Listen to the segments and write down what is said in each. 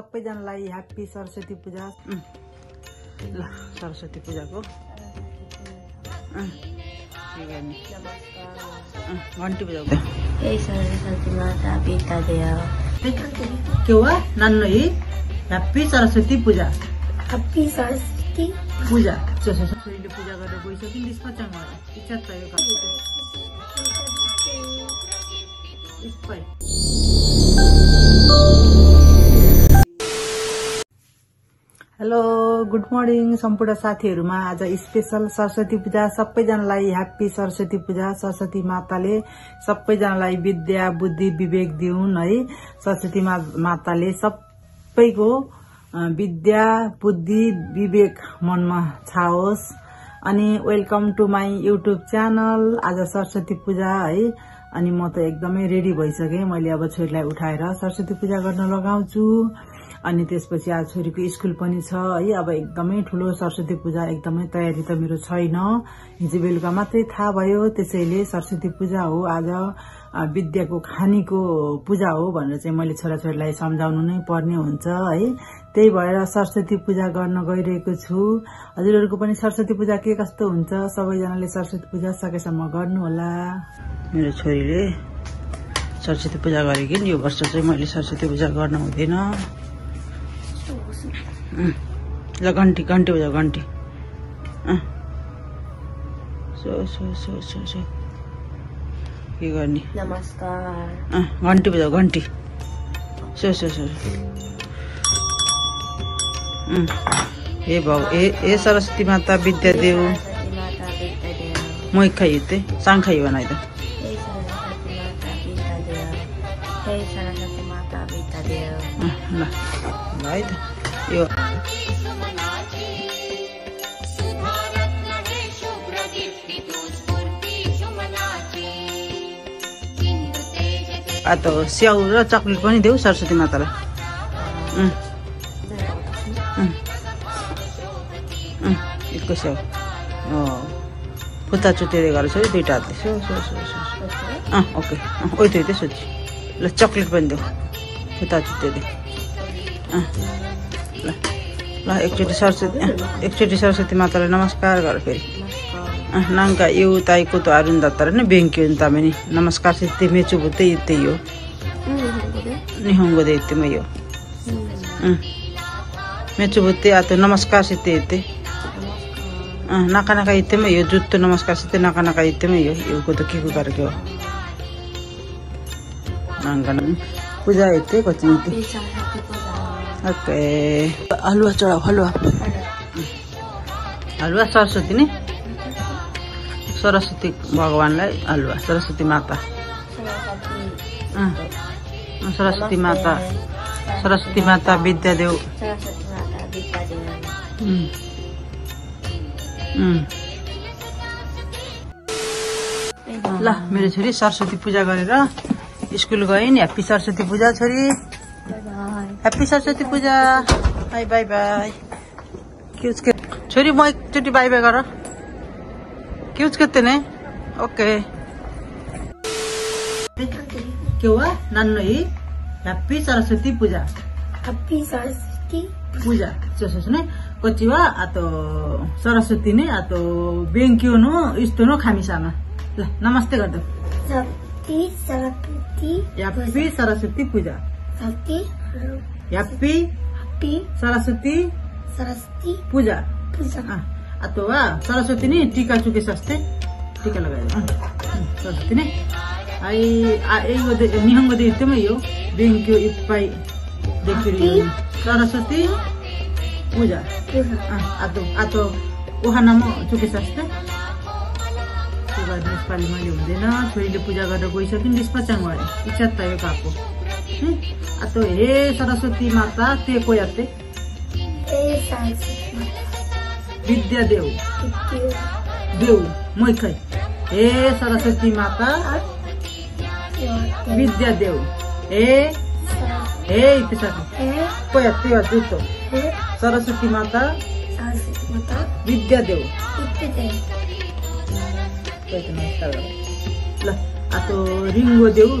सबैजनालाई ह्याप्पी सरस्वती पूजा. ल सरस्वती पूजाको. के घन्टी बजाउँदै हे सरस्वती माता पिता देव। केवा नान्नो हि? ह्याप्पी सरस्वती पूजा। हप्पी सरस्वती पूजा। छोरीले पूजा गरेर गइसक्यो निष्पचाङ इच्छा छ यो काम हेलो गुड मर्निङ सम्पूर्ण साथीहरूमा। आज स्पेसल सरस्वती पूजा सबैजनालाई ह्याप्पी सरस्वती पूजा सरस्वती माताले सबैजनालाई विद्या बुद्धि विवेक दिउन् है। सरस्वती माताले सबैको विद्या बुद्धि विवेक मनमा छाओस्। अनि welcome to my YouTube channel आज सरस्वती पूजा है। अनि म त एकदमै रेडी भइसकेँ। मैले अब छोरीलाई उठाएर सरस्वती पूजा गर्न लगाउँछु। अनि त्यसपछि आज छोरीको स्कुल पनि छ। है अब एकदमै ठुलो सरस्वती पूजा एकदमै तयारी त मेरो छैन। हिजो बेलुका मात्रै थाहा भयो त्यसैले सरस्वती पूजा हो आज। विद्याको खानीको पूजा हो भनेर चाहिँ मैले छोराछोरीलाई सम्झाउनु नै पर्ने हुन्छ है। त्यही भएर सरस्वती पूजा गर्न गइरहेको छु। हजुरहरूको पनि सरस्वती पूजा के कस्तो हुन्छ? सबैजनाले सरस्वती पूजा सकेसम्म गर्नुहोला। मेरो छोरीले सरस्वती पूजा गरेकी यो वर्ष चाहिँ मैले सरस्वती पूजा गर्न हुँदैन. ल घन्टी घन्टी बजाऊ घन्टी. सो सो सो सो सो। के गर्ने? नमस्कार। घन्टी बजाऊ घन्टी। सो सो सो. हे भाउ हे हे सरस्वती माता विद्या देऊ। देव मोइ खाइते साङ खाइ देव ल ल है त। यो आ त स्याउ र चक्लेट पनि देऊ सरस्वती मातालाई। यसको स्याउ। फुत्ता चुतेर गरेको छ दुइटा हातले। सो सो सो अँ ओके। ओइ त्यो त्यो सोची ल चक्लेट पनि देऊ। फुत्ता चुतेर अँ। ल ल एकचोटि सरस्वती एकचोटि सरस्वती मातालाई नमस्कार गर फेरि। なんか言うたいことあるんだったらね勉強のために「ナマスカせて目つぶって言っていいよ」う、日本語で？言ってもいいよ、うん、うん、目つぶってあと「ナマスカせて言って、うん、なかなか言ってもいいよ。ずっと「ナマスカせてなかなか言ってもいいよ。言うこと聞くから今日。なんかねふざいてこっち見て。OK アルワチョラファルワアルワサー。スってね。सरस्वती अँ, अँ, सरस्वती माता। सरस्वती माता सरस्वती माता पिता देव उम्. उम्. ल मेरो छोरी सरस्वती पूजा गरेर स्कुल गइन् ह्याप्पी सरस्वती पूजा छोरी। Happy Saraswati Puja. Bye bye bye छोरी म एकचोटि बाई बाई गर। क्युज केतेने ओके के वा Nanno he happy Saraswati Puja happy Saraswati पूजा ಚೋಸನೆ ಕೊಚ್ಚಿವ ಆತೋ ಸರಸ್ವತಿನೇ ಆತೋ ಬೆಂಕಿಯೋನು ಇಷ್ಟೋನು ಖಾಮಿಸಾಮ ल नमस्ते गर्दो happy Saraswati happy Saraswati Puja happy happy happy Saraswati Saraswati Puja Puja अँ, ಅಥವಾ ಸರಸ್ವತಿ ನೀ ಟೀಕಾ ಚುಕ್ಕೆ ಸಸ್ತೆ ಟೀಕಾ ಲಗಾಯ ಸರಸ್ವತಿ ನೀ ಐ ಐಗೋದೆ ನಿಹಂಗೋದೆ ಇತ್ತಮ ಅಯ್ಯೋ ಬೆಂಕಿಯೋ ಇಪ್ಪೈ देखियो सरस्वती पूजा पूजा अँ, आतो आतो ओहानामा चुके सस्ते त्यो गर्दा यसपालि मैले हुँदैन छोरीले पूजा गरेर गइसक्यो निष्पचाङ भयो इच्छा त यो काको आतो हे सरस्वती माता ते कोयाते हे सरस्वती माता विद्या देऊ पितृ देऊ। मै खै। हे सरस्वती माता विद्या देऊ। हे हे पिसाको हे कोयाते जुतो हे सरस्वती माता सरस्वती माता। विद्या देऊ। देऊ।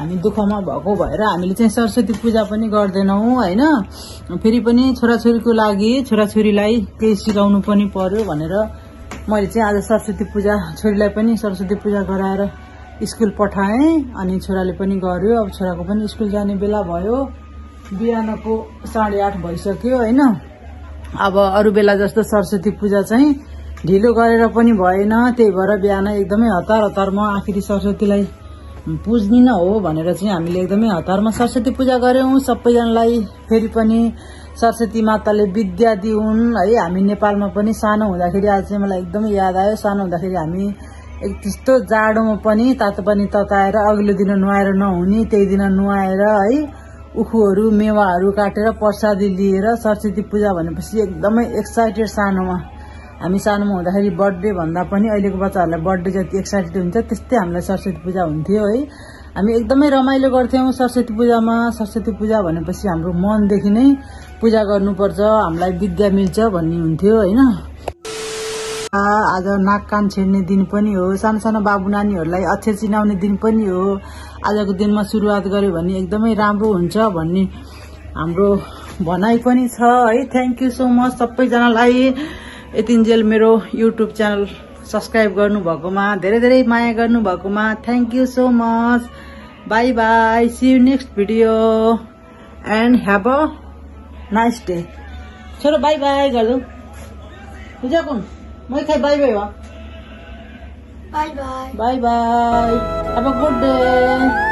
हामी दुःखमा भएको भएर हामीले चाहिँ सरस्वती पूजा पनि गर्दैनौँ होइन? फेरि पनि छोराछोरीको लागि छोराछोरीलाई केही सिकाउनु पनि पर्यो भनेर मैले चाहिँ आज सरस्वती पूजा छोरीलाई पनि सरस्वती पूजा गराएर स्कुल पठाएँ अनि छोराले पनि गर्यो। अब छोराको पनि स्कुल जाने बेला भयो। बिहानको साढे आठ भइसक्यो होइन? अब अरू बेला जस्तो सरस्वती पूजा चाहिँ ढिलो गरेर पनि भएन। त्यही भएर बिहान एकदमै हतार हतारमा आखिरी सरस्वतीलाई पुज्दिन हो भनेर चाहिँ हामीले एकदमै हतारमा सरस्वती पूजा गऱ्यौँ। सबैजनालाई फेरि पनि सरस्वती माताले विद्या दिउन्। है हामी नेपालमा पनि सानो हुँदाखेरि आज चाहिँ मलाई एकदमै याद आयो। सानो हुँदाखेरि हामी एक त्यस्तो जाडोमा पनि तातो पानी तताएर अघिल्लो दिन नुहाएर नहुने त्यही दिन नुहाएर है उखुहरू मेवाहरू काटेर प्रसादी लिएर सरस्वती पूजा भनेपछि एकदमै एक्साइटेड सानोमा। हामी सानोमा हुँदाखेरि बर्थडे भन्दा पनि अहिलेको बच्चाहरूलाई बर्थडे जति एक्साइटेड हुन्छ त्यस्तै हामीलाई सरस्वती पूजा हुन्थ्यो है। हामी एकदमै रमाइलो गर्थ्यौँ सरस्वती पूजामा। सरस्वती पूजा भनेपछि हाम्रो मनदेखि नै पूजा गर्नुपर्छ हामीलाई विद्या मिल्छ भन्ने हुन्थ्यो होइन। आज नाक कान छेड्ने दिन पनि हो सानो सानो बाबु नानीहरूलाई अक्षर चिनाउने दिन पनि हो। आजको दिनमा सुरुवात गर्यो भने एकदमै राम्रो हुन्छ भन्ने हाम्रो भनाइ पनि छ है। थ्याङ्क यू सो मच सबैजनालाई। यतिन्जेल मेरो युट्युब च्यानल सब्सक्राइब गर्नुभएकोमा धेरै धेरै माया गर्नुभएकोमा thank you so much bye bye see you next video and have a nice day छोरो बाई बाई गरिदेऊ कुन? मै खाइ bye bye Bye bye. Bye bye have a good day